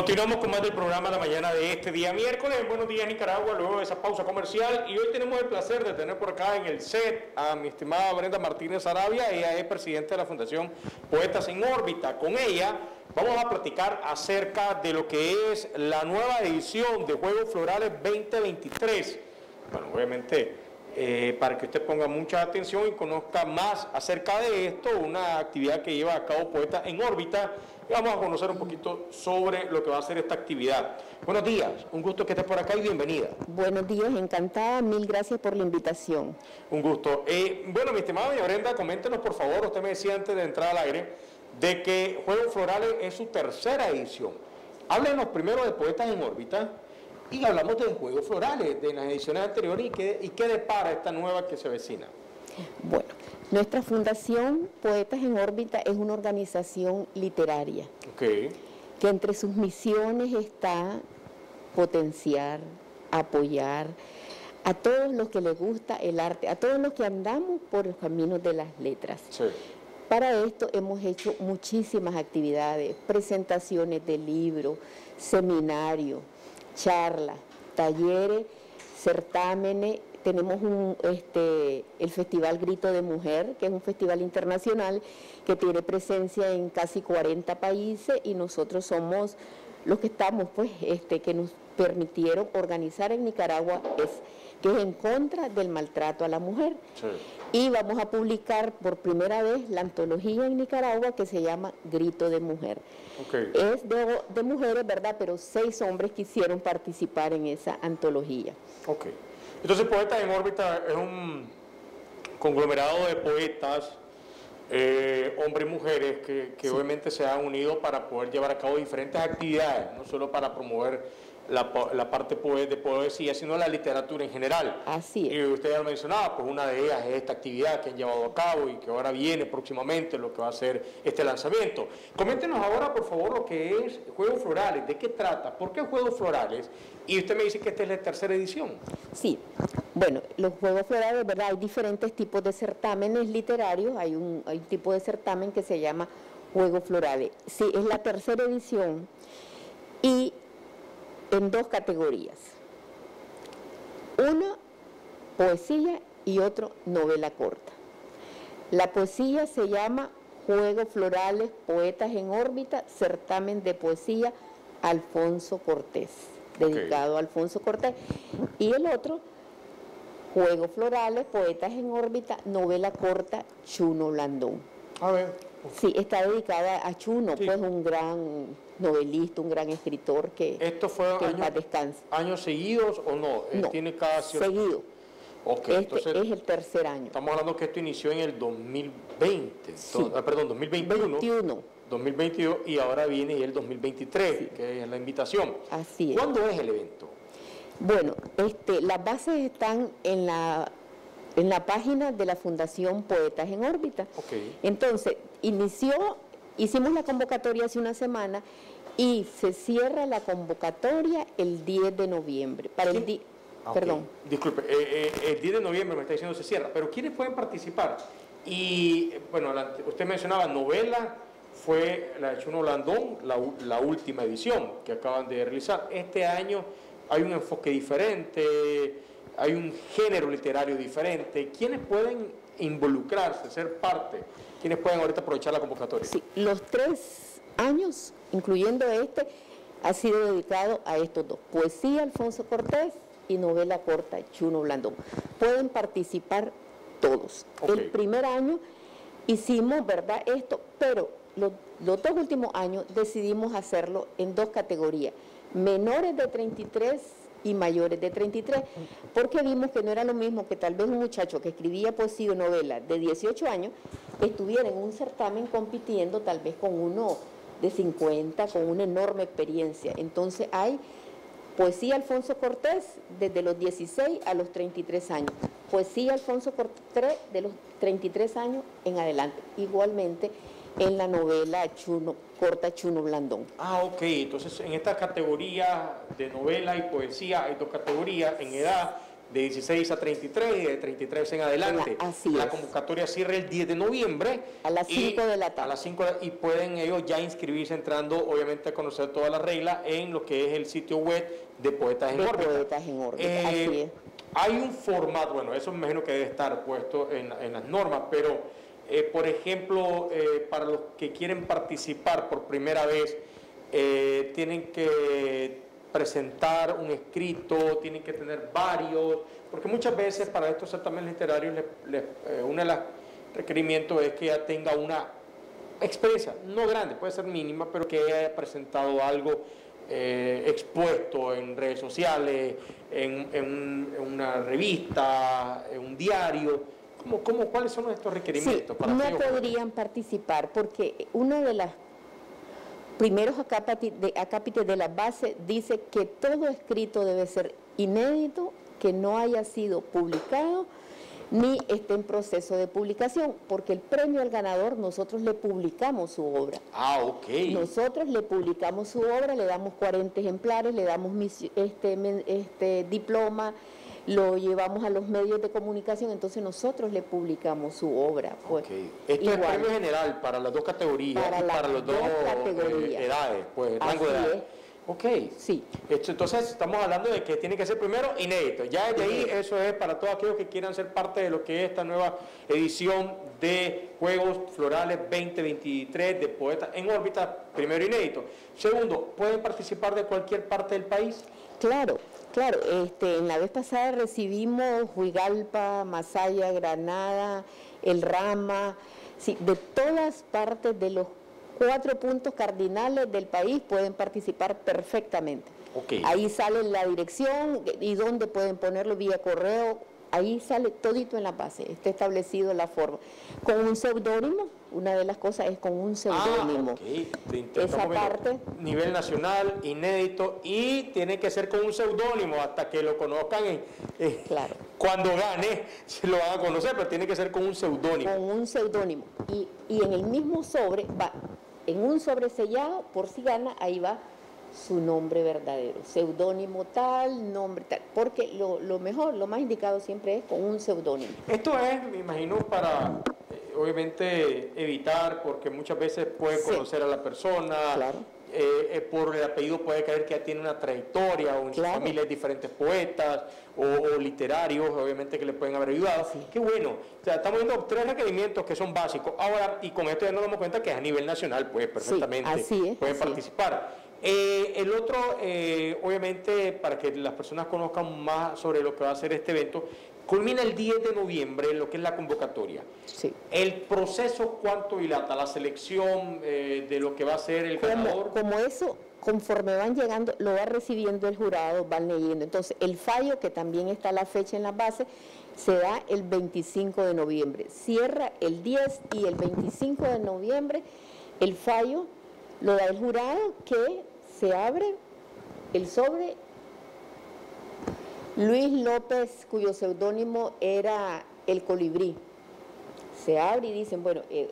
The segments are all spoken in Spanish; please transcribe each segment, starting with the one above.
Continuamos con más del programa de la mañana de este día miércoles. Buenos días Nicaragua, luego de esa pausa comercial. Y hoy tenemos el placer de tener por acá en el set a mi estimada Brenda Martínez Arabia. Ella es presidenta de la Fundación Poetas en órbita. Con ella vamos a platicar acerca de lo que es la nueva edición de Juegos Florales 2023. Bueno, obviamente eh, para que usted ponga mucha atención y conozca más acerca de esto, una actividad que lleva a cabo Poetas en órbita vamos a conocer un poquito sobre lo que va a ser esta actividad. Buenos días, un gusto que estés por acá y bienvenida. Buenos días, encantada, mil gracias por la invitación. Un gusto. Eh, bueno, mi estimada doña Brenda, coméntenos por favor, usted me decía antes de entrar al aire, de que Juegos Florales es su tercera edición. Háblenos primero de Poetas en órbita y hablamos de Juegos Florales, de las ediciones anteriores y qué, y qué depara esta nueva que se vecina. Bueno, nuestra fundación Poetas en órbita es una organización literaria que entre sus misiones está potenciar, apoyar a todos los que les gusta el arte, a todos los que andamos por los caminos de las letras. Para esto hemos hecho muchísimas actividades, presentaciones de libros, seminarios, charlas, talleres, certámenes. Tenemos un, este, el Festival Grito de Mujer, que es un festival internacional que tiene presencia en casi 40 países y nosotros somos los que estamos, pues, este, que nos permitieron organizar en Nicaragua, es, que es en contra del maltrato a la mujer. Y vamos a publicar por primera vez la antología en Nicaragua que se llama Grito de Mujer. Es de, de, mujeres, ¿verdad? Pero seis hombres quisieron participar en esa antología. Okay. Entonces Poetas en órbita es un conglomerado de poetas, eh, hombres y mujeres, que, obviamente se han unido para poder llevar a cabo diferentes actividades, no solo para promover la, parte de poesía, sino la literatura en general. Así es. Y usted ya mencionaba, pues una de ellas es esta actividad que han llevado a cabo y que ahora viene próximamente lo que va a ser este lanzamiento. Coméntenos ahora, por favor, lo que es Juegos Florales, de qué trata, por qué Juegos Florales, y usted me dice que esta es la tercera edición. Sí, bueno, los Juegos Florales, ¿verdad? Hay diferentes tipos de certámenes literarios, hay un, hay un tipo de certamen que se llama Juegos Florales. Sí, es la tercera edición y en dos categorías. Una, poesía y otro, novela corta. La poesía se llama Juegos Florales, Poetas en órbita, certamen de poesía Alfonso Cortés, dedicado a Alfonso Cortés. Y el otro, Juegos Florales, Poetas en órbita, novela corta Chuno Blandón. A ver. Sí, está dedicada a Chuno, pues un gran novelista, un gran escritor que, ¿Esto fue años, seguidos o no? no ¿Tiene cada seguido. Okay, este es el tercer año. Estamos hablando que esto inició en el 2020, ah, perdón, 2021. 2022 y ahora viene el 2023, que es la invitación. Así es. ¿Cuándo es el evento? Bueno, este, las bases están en la en la página de la Fundación Poetas en órbita. Okay. Entonces, inició Hicimos la convocatoria hace una semana y se cierra la convocatoria el 10 de noviembre. Para el ah, Perdón. Disculpe, eh, eh, el 10 de noviembre me está diciendo se cierra, pero ¿quiénes pueden participar? Y bueno, usted mencionaba novela, fue la de Chuno Landón, la, última edición que acaban de realizar. Este año hay un enfoque diferente, hay un género literario diferente. ¿Quiénes pueden involucrarse, ser parte? ¿Quiénes pueden ahorita aprovechar la convocatoria? Sí, los tres años, incluyendo este, ha sido dedicado a estos dos, poesía Alfonso Cortés y novela corta Chuno Blandón. Pueden participar todos. El primer año hicimos, ¿verdad? Esto, pero los, los dos últimos años decidimos hacerlo en dos categorías, menores de 33 y mayores de 33, porque vimos que no era lo mismo que tal vez un muchacho que escribía poesía o novela de 18 años estuviera en un certamen compitiendo tal vez con uno de 50, con una enorme experiencia. Entonces hay poesía Alfonso Cortés desde los 16 a los 33 años, poesía Alfonso Cortés de los 33 años en adelante. Igualmente en la novela Chuno, corta Chuno Blandón. Ah, ok. Entonces, en esta categoría de novela y poesía hay dos categorías en edad, de 16 a 33 y de 33 en adelante. Así la convocatoria cierra el 10 de noviembre. A las 5 de la tarde. A las 5 y pueden ellos ya inscribirse entrando, obviamente, a conocer todas las reglas en lo que es el sitio web de Poetas en de Poetas en órbita, eh, así es. Hay un formato, bueno, eso me imagino que debe estar puesto en, en las normas, pero, eh, por ejemplo, eh, para los que quieren participar por primera vez, tienen que presentar un escrito, tienen que tener varios, porque muchas veces para estos certámenes literarios eh, uno de los requerimientos es que ya tenga una experiencia, no grande, puede ser mínima, pero que haya presentado algo eh, expuesto en redes sociales, en, una revista, en un diario. ¿Cómo, cómo, cuáles son estos requerimientos? para no podrían participar porque una de las primeros acápites de la base dice que todo escrito debe ser inédito, que no haya sido publicado ni esté en proceso de publicación, porque el premio al ganador nosotros le publicamos su obra. Ah, ok. Nosotros le publicamos su obra, le damos 40 ejemplares, le damos este, este diploma, lo llevamos a los medios de comunicación, entonces nosotros le publicamos su obra. Pues, Esto es premio general para las dos categorías para, para las dos, eh, edades, pues rango de edad. Ok. Sí. entonces estamos hablando de que tiene que ser primero inédito. Ya de ahí eso es para todos aquellos que quieran ser parte de lo que es esta nueva edición de Juegos Florales 2023 de Poetas en órbita, primero inédito. Segundo, ¿pueden participar de cualquier parte del país? Claro, claro. Este, en la vez pasada recibimos Huigalpa, Masaya, Granada, El Rama, sí, de todas partes de los cuatro puntos cardinales del país pueden participar perfectamente. Ahí sale la dirección y dónde pueden ponerlo vía correo Ahí sale todito en la base, está establecido la forma. Con un seudónimo, una de las cosas es con un seudónimo. Ah, Esa parte. Nivel nacional, inédito, y tiene que ser con un seudónimo hasta que lo conozcan. claro. Cuando gane, se lo van a conocer, pero tiene que ser con un seudónimo. Con un seudónimo. Y, y en el mismo sobre va, en un sobre sellado, por si gana, ahí va su nombre verdadero, seudónimo tal, nombre tal, porque lo, mejor, lo más indicado siempre es con un seudónimo. Esto es, me imagino, para eh, obviamente evitar, porque muchas veces puede conocer a la persona, eh, eh, por el apellido puede creer que ya tiene una trayectoria, o en su familia hay diferentes poetas o, literarios, obviamente que le pueden haber ayudado. Qué bueno, o sea, estamos viendo tres requerimientos que son básicos. Ahora, y con esto ya nos damos cuenta que a nivel nacional, pues perfectamente pueden participar. Eh, el otro, eh, obviamente, para que las personas conozcan más sobre lo que va a ser este evento, culmina el 10 de noviembre lo que es la convocatoria. Sí. El proceso, ¿cuánto dilata? La selección eh, de lo que va a ser el ganador. Como eso, conforme van llegando, lo va recibiendo el jurado, van leyendo. Entonces, el fallo, que también está la fecha en la base, se da el 25 de noviembre. Cierra el 10 y el 25 de noviembre el fallo lo da el jurado que se abre el sobre. Luis López, cuyo seudónimo era el colibrí, se abre y dicen, bueno, eh,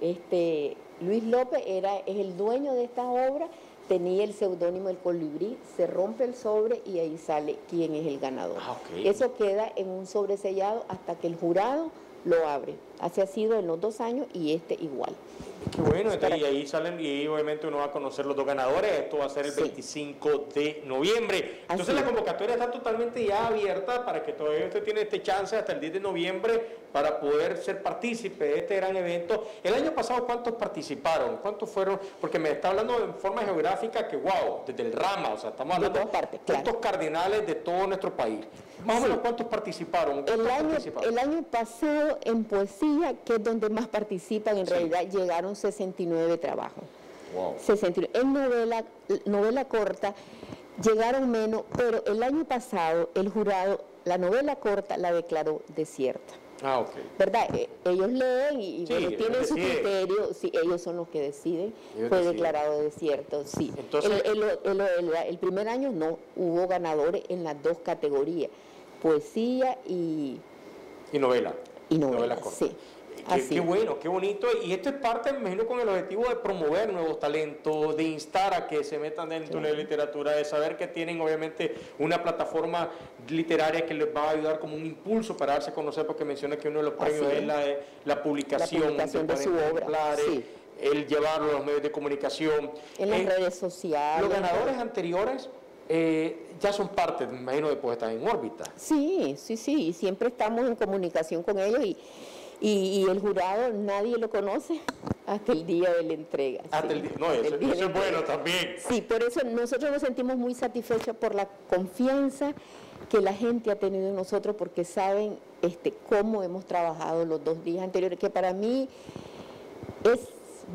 este, Luis López era, es el dueño de esta obra, tenía el seudónimo El Colibrí, se rompe el sobre y ahí sale quién es el ganador. Ah, Eso queda en un sobre sellado hasta que el jurado lo abre. Así ha sido en los dos años y este igual. Qué bueno, y ahí salen y ahí obviamente uno va a conocer los dos ganadores, esto va a ser el 25 de noviembre. Entonces la convocatoria está totalmente ya abierta para que todavía usted tiene este chance hasta el 10 de noviembre para poder ser partícipe de este gran evento. El año pasado, ¿cuántos participaron? ¿Cuántos fueron? Porque me está hablando en forma geográfica que, wow, desde el Rama, o sea, estamos hablando de partes, puntos cardinales de todo nuestro país. Más o menos, ¿cuántos participaron? el, año, el año pasado en poesía, que es donde más participan, en realidad llegaron 69 trabajos. Wow. 69. En novela, novela corta llegaron menos, pero el año pasado el jurado la novela corta la declaró desierta. Ah, ok. ¿Verdad? Eh, ellos leen y, tienen su criterio, sí, ellos son los que deciden. Fue declarado desierto, sí. Entonces, el, primer año no, hubo ganadores en las dos categorías, poesía y... Y novela. Y novela, sí. Qué, bueno, qué bonito. Y esto es parte, me imagino, con el objetivo de promover nuevos talentos, de instar a que se metan dentro de la literatura, de saber que tienen obviamente una plataforma literaria que les va a ayudar como un impulso para darse a conocer, porque menciona que uno de los premios es, la, publicación, de, su obra. el llevarlo a los medios de comunicación. En las eh, redes sociales. Los ganadores anteriores eh, ya son parte, me imagino, de Poetas en órbita. Sí, sí, sí, siempre estamos en comunicación con ellos y y, el jurado nadie lo conoce hasta el día de la entrega. Hasta el día, no, eso, es bueno también. Sí, por eso nosotros nos sentimos muy satisfechos por la confianza que la gente ha tenido en nosotros porque saben este, cómo hemos trabajado los dos días anteriores, que para mí es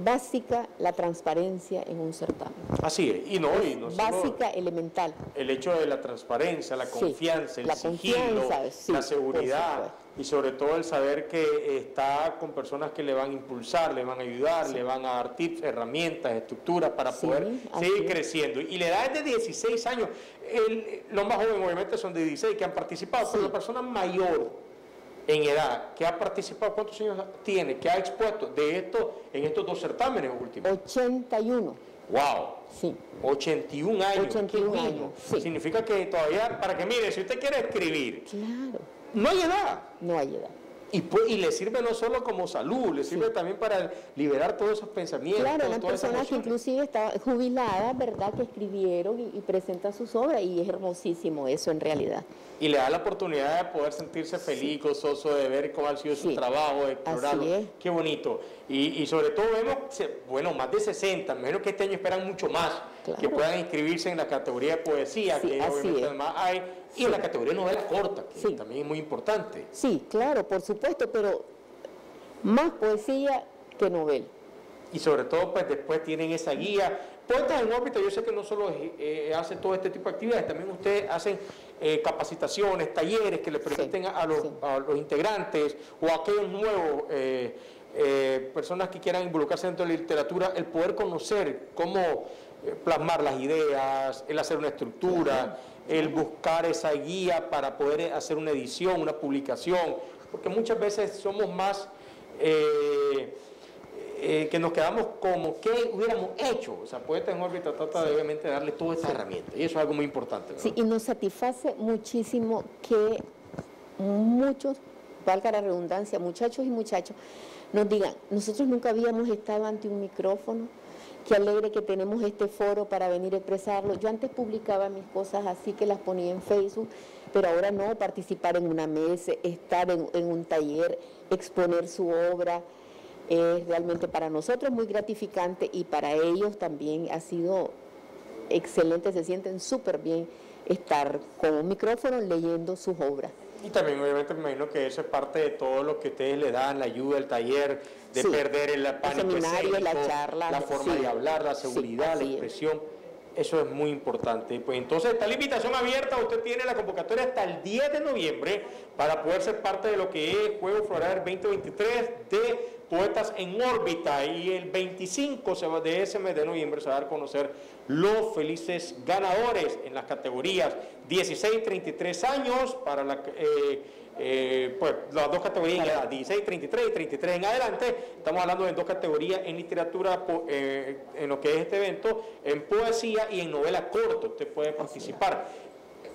básica la transparencia en un certamen. Así es, y no, y no básica, elemental. El hecho de la transparencia, la confianza, el sigilo, la seguridad y sobre todo el saber que está con personas que le van a impulsar, le van a ayudar, le van a dar tips, herramientas, estructuras para poder seguir creciendo. Y la edad es de 16 años. los más jóvenes obviamente son de 16 que han participado, pero la persona mayor en edad que ha participado, ¿cuántos años tiene? que ha expuesto de esto en estos dos certámenes últimos? 81. ¡Wow! Sí. 81 años. 81 años. Significa que todavía, para que mire, si usted quiere escribir, claro. no hay edad. No hay edad. Y, y, le sirve no solo como salud, le sirve también para liberar todos esos pensamientos. Claro, las personas que inclusive está jubiladas, ¿verdad?, que escribieron y, y, presentan sus obras y es hermosísimo eso en realidad. Y le da la oportunidad de poder sentirse feliz, gozoso de ver cómo ha sido su trabajo, de explorarlo. Qué bonito. Y, y, sobre todo vemos, bueno, más de 60, menos que este año esperan mucho más, que puedan inscribirse en la categoría de poesía, que obviamente además hay y en la categoría novela corta, que también es muy importante. Sí, claro, por supuesto, pero más poesía que novela. Y sobre todo, pues después tienen esa guía. Poetas en órbita, yo sé que no solo eh, eh, hace todo este tipo de actividades, también ustedes hacen eh, capacitaciones, talleres que le permiten a, los, integrantes o a aquellos nuevos personas que quieran involucrarse dentro de la literatura, el poder conocer cómo plasmar las ideas, el hacer una estructura el buscar esa guía para poder hacer una edición, una publicación, porque muchas veces somos más eh, eh, que nos quedamos como que hubiéramos hecho. O sea, Poeta en órbita trata de obviamente darle toda esta herramienta y eso es algo muy importante. Sí, y nos satisface muchísimo que muchos, valga la redundancia, muchachos y muchachos, nos digan, nosotros nunca habíamos estado ante un micrófono, Qué alegre que tenemos este foro para venir a expresarlo. Yo antes publicaba mis cosas así que las ponía en Facebook, pero ahora no, participar en una mesa, estar en, un taller, exponer su obra, es realmente para nosotros muy gratificante y para ellos también ha sido excelente, se sienten súper bien estar con un micrófono leyendo sus obras. Y también obviamente me imagino que eso es parte de todo lo que ustedes le dan, la ayuda, el taller, de perder el pánico el la charla, la forma de hablar, la seguridad, la expresión. Eso es muy importante. Pues entonces está la invitación abierta, usted tiene la convocatoria hasta el 10 de noviembre para poder ser parte de lo que es Juego Floral 2023 de Poetas en órbita y el 25 de ese mes de noviembre se va a dar a conocer los felices ganadores en las categorías 16 33 años para la, eh, eh, pues, las dos categorías, 16, 33 y 33 en adelante. Estamos hablando de dos categorías en literatura, eh, en lo que es este evento, en poesía y en novela corta. Usted puede participar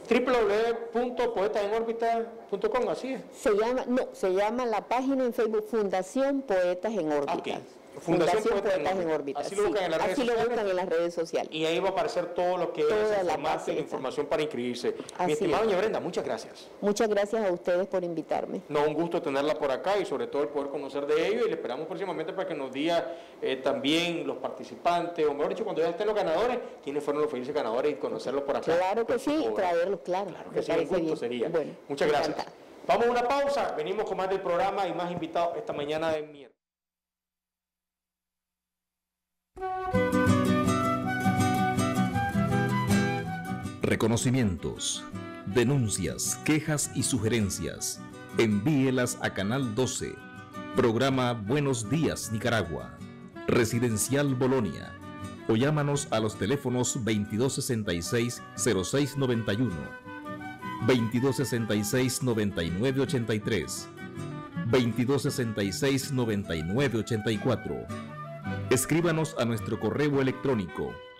www.poetasenórbita.com, así es. Se llama, no, se llama la página en Facebook Fundación Poetas en Órbita. Fundación, Poetas, en, órbita. Así, lo buscan, en las, redes en las redes sociales. Y ahí va a aparecer todo lo que es la, la información para inscribirse. Mi estimada doña Brenda, muchas gracias. Muchas gracias a ustedes por invitarme. No, un gusto tenerla por acá y sobre todo el poder conocer de ello y le esperamos próximamente para que nos diga eh, también los participantes, o mejor dicho, cuando ya estén los ganadores, quiénes fueron los felices ganadores y conocerlos por acá. Claro que sí, traerlos, claro. Claro que sí, un gusto sería. muchas gracias. Vamos a una pausa, venimos con más del programa y más invitados esta mañana de miércoles. Reconocimientos, denuncias, quejas y sugerencias. Envíelas a Canal 12. Programa Buenos Días Nicaragua. Residencial Bolonia. O llámanos a los teléfonos 2266-0691, 2266-9983 2266-9984. Escríbanos a nuestro correo electrónico